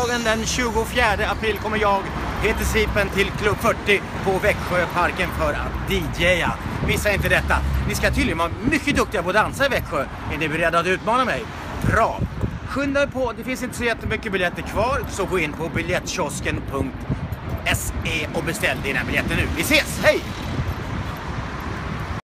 Söndagen den 24 april kommer jag, Peter Sipen, till Klubb 40 på Växjöparken för att DJa. Missa inte detta. Ni ska tydligen vara mycket duktiga på att dansa i Växjö. Är ni beredda att utmana mig? Bra! Skynda er på, det finns inte så jättemycket biljetter kvar, så gå in på biljettkiosken.se och beställ dina biljetter nu. Vi ses, hej!